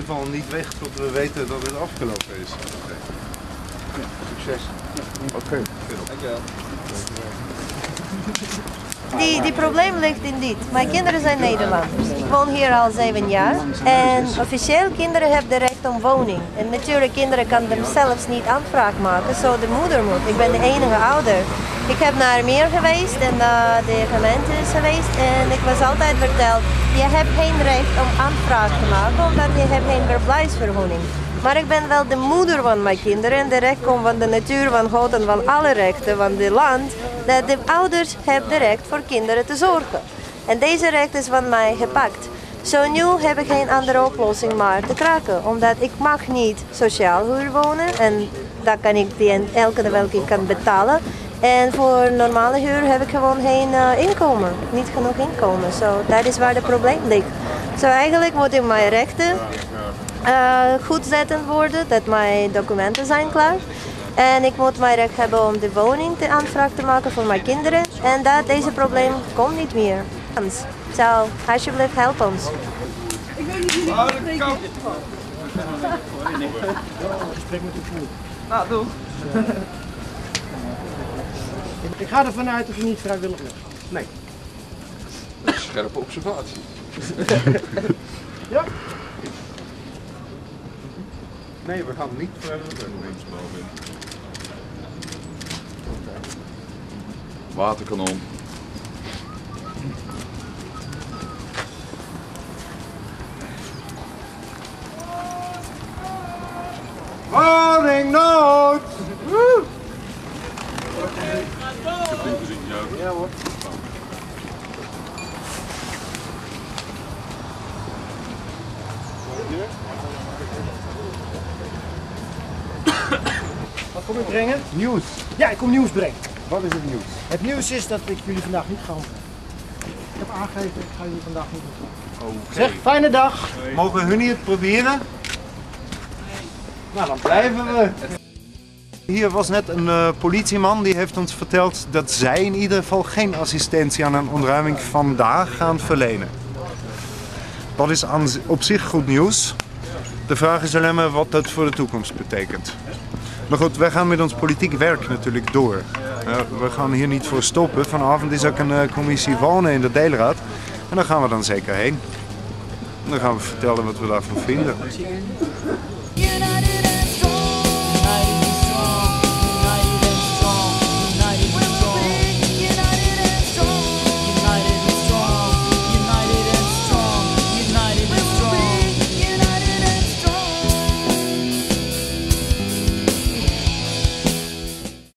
geval niet weg tot we weten dat het afgelopen is. Succes. Oké. Dankjewel. Die, die probleem ligt in dit. Mijn kinderen zijn Nederlanders. Ik woon hier al zeven jaar. En officieel kinderen hebben de recht om woning. En natuurlijk kinderen kan zelfs niet aanvraag maken, zo de moeder moet. Ik ben de enige ouder. Ik heb naar meer geweest en uh, de gemeente is geweest en ik was altijd verteld, je hebt geen recht om aanvraag te maken omdat je hebt geen verblijfsvergunning. Maar ik ben wel de moeder van mijn kinderen en de recht komt van de natuur, van God en van alle rechten van het land. Dat de ouders hebben de recht voor kinderen te zorgen. En deze recht is van mij gepakt. Zo nu heb ik geen andere oplossing maar te kraken. Omdat ik mag niet sociaal huur wonen en dat kan ik die elke welke kan betalen. En voor normale huur heb ik gewoon geen uh, inkomen, niet genoeg inkomen. Zo, dat is waar het probleem ligt. Zo eigenlijk moet ik mijn rechten uh, goed zetten worden, dat mijn documenten zijn klaar. En ik moet mijn recht hebben om de woning te aanvraag te maken voor mijn kinderen. En dat deze probleem komt niet meer. Zo, alsjeblieft help ons. Ik weet niet wie ik Gesprek met de voer. Nou, doe. Ik ga ervan uit dat je niet vrijwillig bent. Nee. Dat is scherpe observatie. ja? Nee, we gaan niet vrijwillig ik. Waterkanon. Warning nood! Hoor. Wat kom ik brengen? Nieuws. Ja, ik kom nieuws brengen. Wat is het nieuws? Het nieuws is dat ik jullie vandaag niet ga ontvangen. Ik heb aangegeven, ik ga jullie vandaag niet. Oké. Zeg, fijne dag. Mogen hun niet het proberen? Nou, dan blijven we. Hier was net een uh, politieman die heeft ons verteld dat zij in ieder geval geen assistentie aan een ontruiming vandaag gaan verlenen. Dat is op zich goed nieuws. De vraag is alleen maar wat dat voor de toekomst betekent. Maar goed, wij gaan met ons politiek werk natuurlijk door. Uh, we gaan hier niet voor stoppen. Vanavond is ook een uh, commissie wonen in de deelraad. En daar gaan we dan zeker heen. En dan gaan we vertellen wat we daarvan vinden.